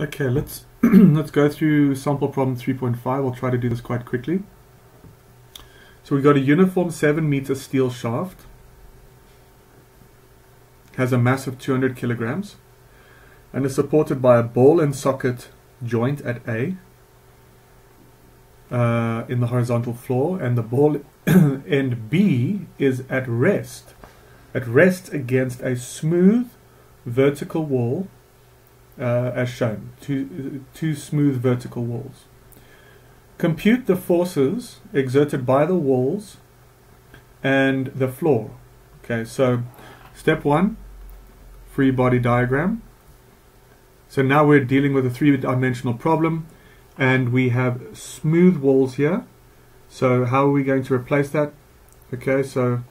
Okay, let's let's go through sample problem 3.5. I'll try to do this quite quickly. So we've got a uniform 7 meter steel shaft. Has a mass of 200 kilograms and is supported by a ball and socket joint at A uh, in the horizontal floor and the ball end B is at rest. At rest against a smooth vertical wall uh, as shown, two, two smooth vertical walls. Compute the forces exerted by the walls and the floor. Okay, so step one, free body diagram. So now we're dealing with a three-dimensional problem and we have smooth walls here. So how are we going to replace that? Okay, so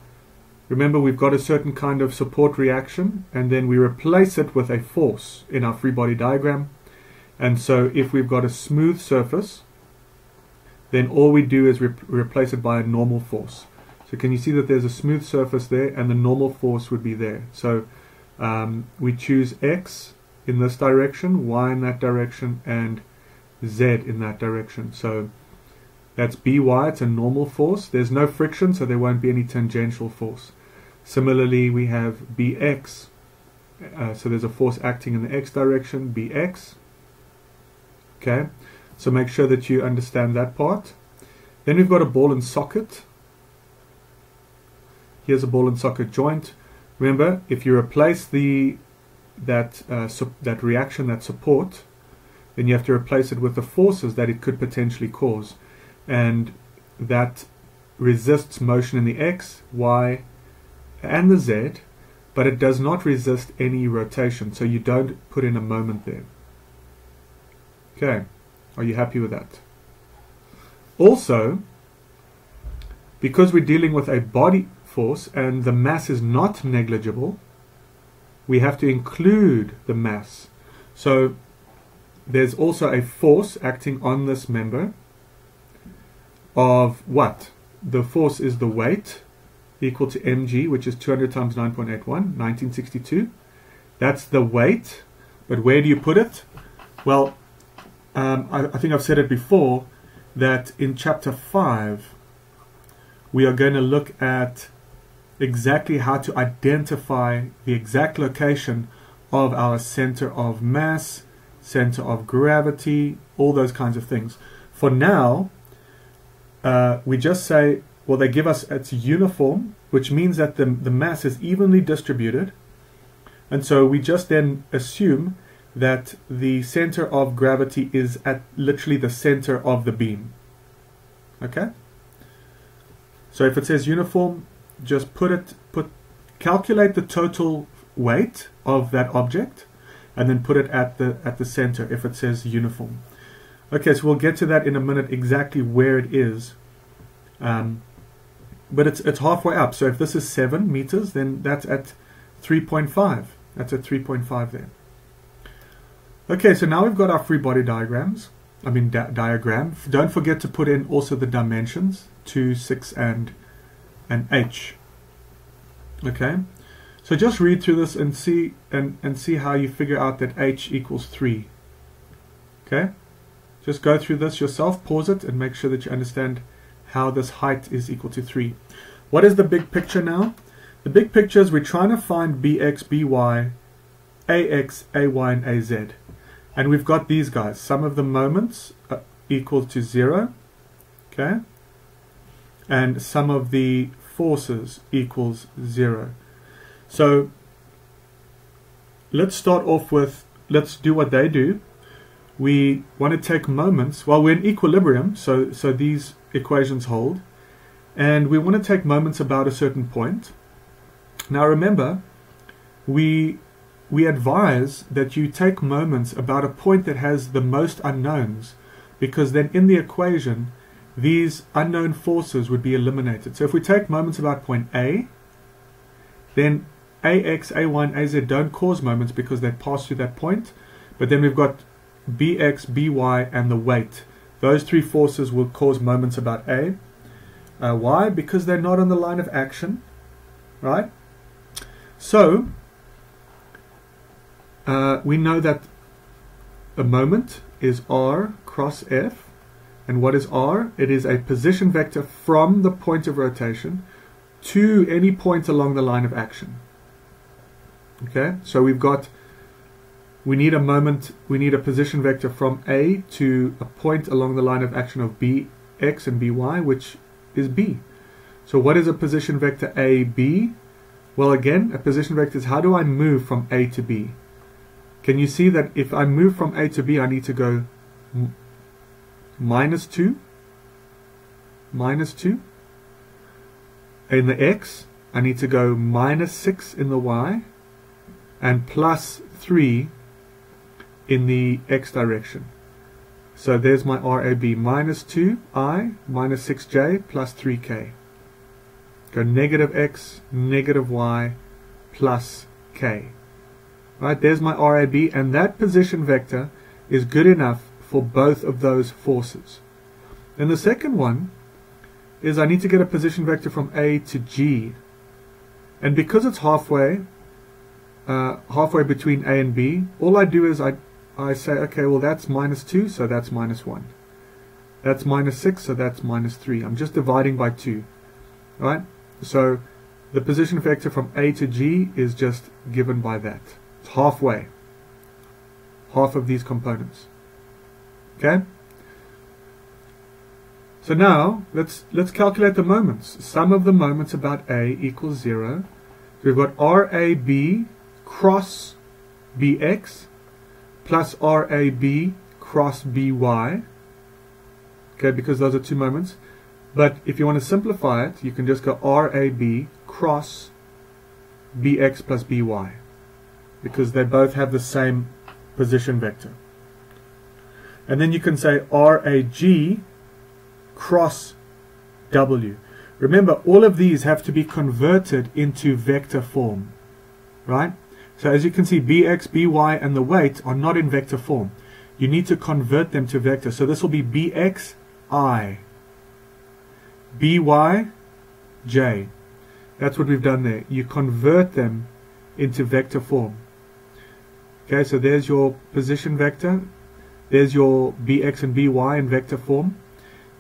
Remember, we've got a certain kind of support reaction, and then we replace it with a force in our free body diagram. And so if we've got a smooth surface, then all we do is re replace it by a normal force. So can you see that there's a smooth surface there, and the normal force would be there. So um, we choose x in this direction, y in that direction, and z in that direction. So that's by, it's a normal force. There's no friction, so there won't be any tangential force. Similarly, we have Bx, uh, so there's a force acting in the x direction, Bx. Okay, so make sure that you understand that part. Then we've got a ball and socket. Here's a ball and socket joint. Remember, if you replace the that uh, that reaction, that support, then you have to replace it with the forces that it could potentially cause, and that resists motion in the x, y, and the Z, but it does not resist any rotation, so you don't put in a moment there. Okay, are you happy with that? Also, because we're dealing with a body force and the mass is not negligible, we have to include the mass. So there's also a force acting on this member of what? The force is the weight equal to mg, which is 200 times 9.81, 1962. That's the weight, but where do you put it? Well, um, I, I think I've said it before that in chapter 5, we are going to look at exactly how to identify the exact location of our center of mass, center of gravity, all those kinds of things. For now, uh, we just say well, they give us it's uniform, which means that the, the mass is evenly distributed. And so we just then assume that the center of gravity is at literally the center of the beam. Okay? So if it says uniform, just put it, put, calculate the total weight of that object and then put it at the, at the center if it says uniform. Okay, so we'll get to that in a minute exactly where it is. Um, but it's, it's halfway up. So if this is 7 meters, then that's at 3.5. That's at 3.5 there. Okay, so now we've got our free body diagrams. I mean di diagram. Don't forget to put in also the dimensions, 2, 6, and, and h. Okay, so just read through this and see and, and see how you figure out that h equals 3. Okay, just go through this yourself, pause it, and make sure that you understand how this height is equal to 3. What is the big picture now? The big picture is we're trying to find bx, by, ax, ay, and az. And we've got these guys. Sum of the moments are equal to 0. Okay? And sum of the forces equals 0. So let's start off with, let's do what they do. We want to take moments, well we're in equilibrium, so, so these equations hold. And we want to take moments about a certain point. Now remember, we, we advise that you take moments about a point that has the most unknowns, because then in the equation, these unknown forces would be eliminated. So if we take moments about point A, then AX, AY, and AZ don't cause moments because they pass through that point. But then we've got BX, BY, and the weight. Those three forces will cause moments about A. Uh, why? Because they're not on the line of action, right? So, uh, we know that a moment is r cross f. And what is r? It is a position vector from the point of rotation to any point along the line of action. Okay, so we've got, we need a moment, we need a position vector from A to a point along the line of action of BX and BY, which is B. So what is a position vector A, B? Well, again, a position vector is how do I move from A to B? Can you see that if I move from A to B, I need to go minus 2, minus 2. In the X, I need to go minus 6 in the Y, and plus 3 in the x direction. So there's my RAB, minus 2i minus 6j plus 3k. Go negative x, negative y, plus k. Right, there's my RAB, and that position vector is good enough for both of those forces. And the second one is I need to get a position vector from A to G. And because it's halfway, uh, halfway between A and B, all I do is I, I say, okay, well that's minus 2, so that's minus 1. That's minus 6, so that's minus 3. I'm just dividing by 2. Right? So the position vector from A to G is just given by that. It's halfway. Half of these components. Okay? So now let's let's calculate the moments. Sum of the moments about A equals 0. So we've got RAB cross bx plus RAB cross by. Okay, because those are two moments. But if you want to simplify it, you can just go RAB cross bx plus by. Because they both have the same position vector. And then you can say RAG cross W. Remember, all of these have to be converted into vector form. Right? So as you can see, bx, by, and the weight are not in vector form. You need to convert them to vector. So this will be bx, i, by, j. That's what we've done there. You convert them into vector form. Okay, so there's your position vector. There's your bx and by in vector form.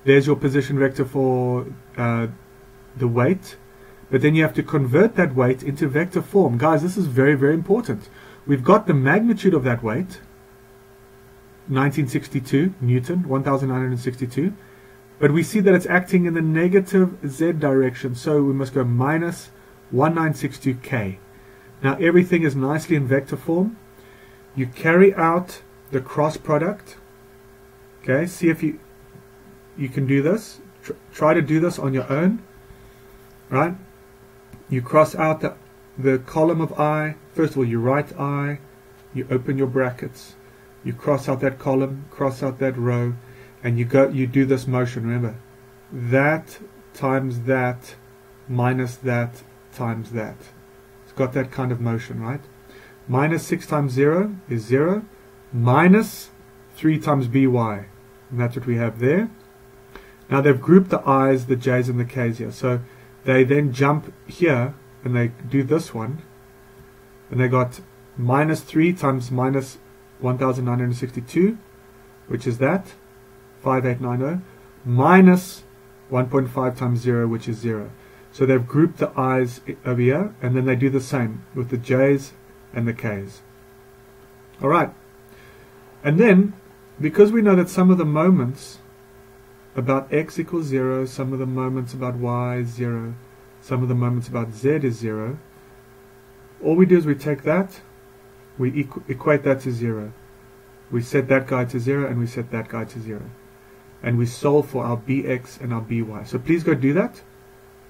There's your position vector for uh, the weight. But then you have to convert that weight into vector form. Guys, this is very, very important. We've got the magnitude of that weight, 1962 Newton, 1962. But we see that it's acting in the negative z direction, so we must go minus 1962k. Now everything is nicely in vector form. You carry out the cross product. Okay, see if you you can do this. Tr try to do this on your own. Right? You cross out the, the column of I. First of all, you write I. You open your brackets. You cross out that column, cross out that row, and you go. You do this motion. Remember, that times that minus that times that. It's got that kind of motion, right? Minus 6 times 0 is 0. Minus 3 times by. And that's what we have there. Now they've grouped the i's, the j's, and the k's here. So they then jump here and they do this one. And they got minus 3 times minus 1962 which is that 5890 minus 1.5 times 0 which is 0 so they've grouped the i's over here and then they do the same with the j's and the k's. Alright and then because we know that sum of the moments about x equals 0, sum of the moments about y is 0, sum of the moments about z is 0. All we do is we take that, we equ equate that to 0. We set that guy to 0 and we set that guy to 0. And we solve for our bx and our by. So please go do that.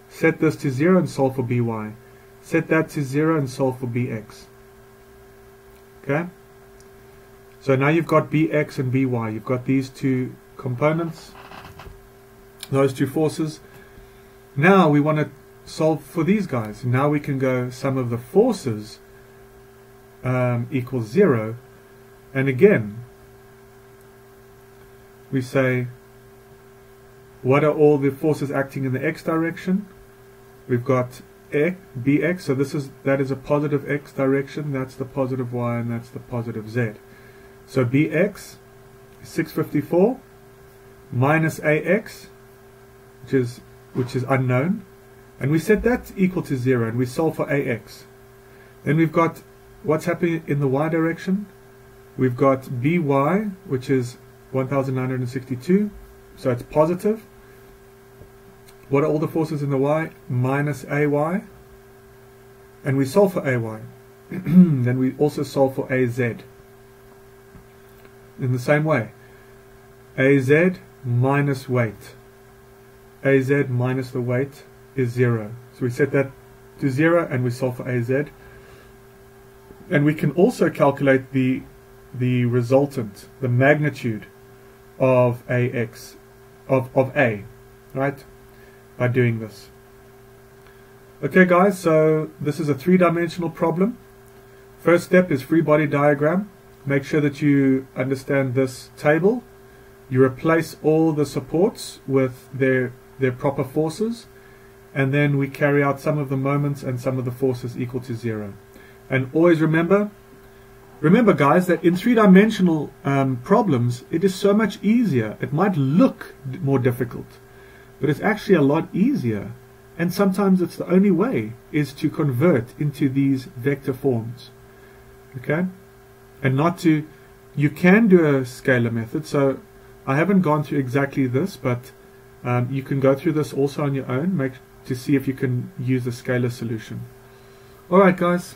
Set this to 0 and solve for by. Set that to 0 and solve for bx. Okay? So now you've got bx and by. You've got these two components those two forces. Now we want to solve for these guys. Now we can go sum of the forces um, equals zero. And again, we say, what are all the forces acting in the x direction? We've got x, bx, so this is that is a positive x direction, that's the positive y, and that's the positive z. So bx is 654 minus ax, which is which is unknown, and we set that equal to zero, and we solve for ax. Then we've got what's happening in the y direction. We've got by, which is 1962, so it's positive. What are all the forces in the y? Minus ay. And we solve for ay. then we also solve for az. In the same way. az minus weight. Az minus the weight is 0. So we set that to 0 and we solve for az. And we can also calculate the the resultant, the magnitude of ax, of, of a, right? by doing this. Okay guys, so this is a three-dimensional problem. First step is free body diagram. Make sure that you understand this table. You replace all the supports with their, their proper forces and then we carry out sum of the moments and sum of the forces equal to zero. And always remember, remember guys, that in three-dimensional um, problems, it is so much easier. It might look more difficult but it's actually a lot easier. And sometimes it's the only way is to convert into these vector forms. Okay? And not to, you can do a scalar method. So I haven't gone through exactly this, but um, you can go through this also on your own make, to see if you can use a scalar solution. Alright guys,